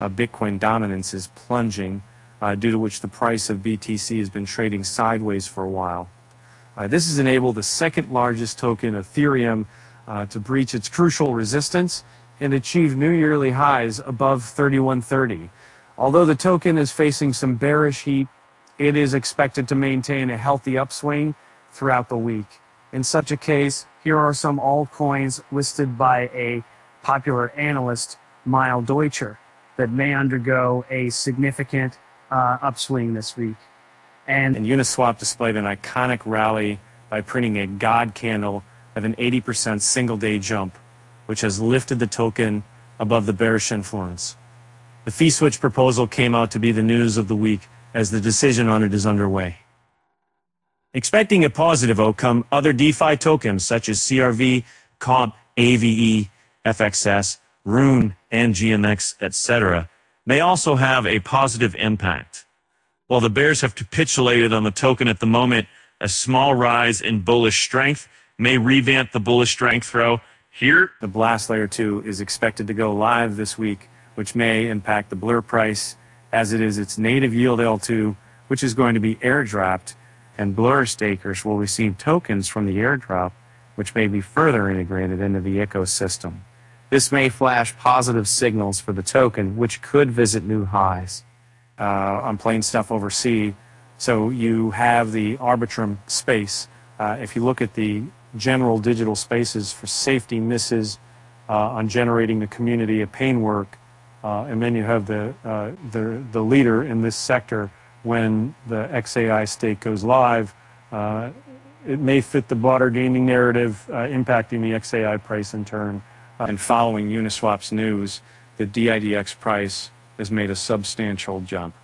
uh, Bitcoin dominance is plunging, uh, due to which the price of BTC has been trading sideways for a while. Uh, this has enabled the second largest token, Ethereum, to breach its crucial resistance and achieve new yearly highs above 3130. Although the token is facing some bearish heat, it is expected to maintain a healthy upswing throughout the week. In such a case, here are some altcoins listed by a popular analyst, Mile Deutscher, that may undergo a significant uh, upswing this week. And, And Uniswap displayed an iconic rally by printing a God candle of an 80% single day jump, which has lifted the token above the bearish influence. The fee switch proposal came out to be the news of the week as the decision on it is underway. Expecting a positive outcome, other DeFi tokens such as CRV, Comp, AAVE, FXS, Rune, and GMX, etc., may also have a positive impact. While the bears have capitulated on the token at the moment, a small rise in bullish strength may revamp the bullish strength throw. Here, The Blast Layer 2 is expected to go live this week, which may impact the Blur price as it is its native yield L2, which is going to be airdropped, and Blur stakers will receive tokens from the airdrop, which may be further integrated into the ecosystem. This may flash positive signals for the token, which could visit new highs uh, on plain stuff overseas. So you have the Arbitrum space. Uh, if you look at the general digital spaces for safety misses uh, on generating the community of pain work, uh, and then you have the, uh, the, the leader in this sector when the XAI state goes live. Uh, it may fit the broader gaming narrative, impacting the XAI price in turn. And following Uniswap's news, the DYDX price has made a substantial jump.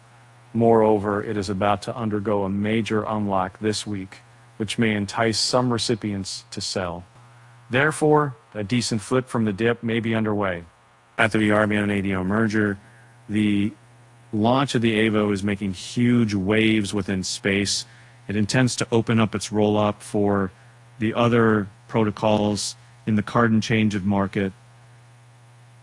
Moreover, it is about to undergo a major unlock this week, which may entice some recipients to sell. Therefore, a decent flip from the dip may be underway. After the RBN and Aevo merger, the launch of the Aevo is making huge waves within space. It intends to open up its roll up for the other protocols in the cardon change of market.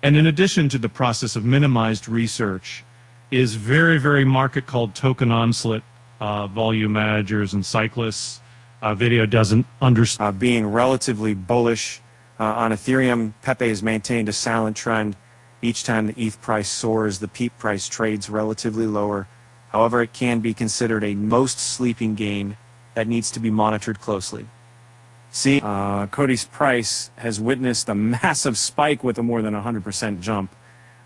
And in addition to the process of minimized research, is very, very market called token onslaught, uh, volume managers and cyclists. Uh, video doesn't understand. uh, being relatively bullish uh, on Ethereum. Pepe has maintained a silent trend. Each time the ETH price soars, the peak price trades relatively lower. However, it can be considered a most sleeping game that needs to be monitored closely. See, uh, Cody's price has witnessed a massive spike with a more than 100% jump.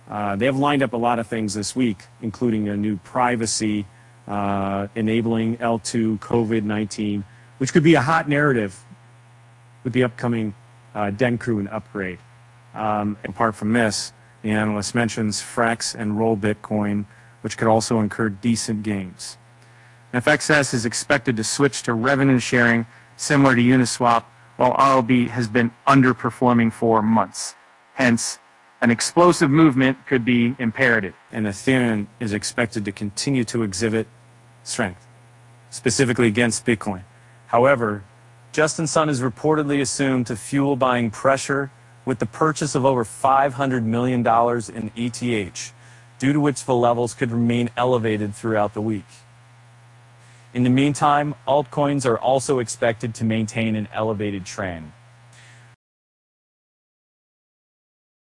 Uh, they have lined up a lot of things this week, including a new privacy uh, enabling L2 COVID 19, which could be a hot narrative with the upcoming uh, Dencun upgrade. Um, apart from this, the analyst mentions Frax and Rollbit Coin, which could also incur decent gains. FXS is expected to switch to revenue sharing similar to Uniswap, while RLB has been underperforming for months. Hence, an explosive movement could be imperative. And Ethereum is expected to continue to exhibit strength, specifically against Bitcoin. However, Justin Sun is reportedly assumed to fuel buying pressure with the purchase of over $500 million in ETH, due to which the levels could remain elevated throughout the week. In the meantime, altcoins are also expected to maintain an elevated trend.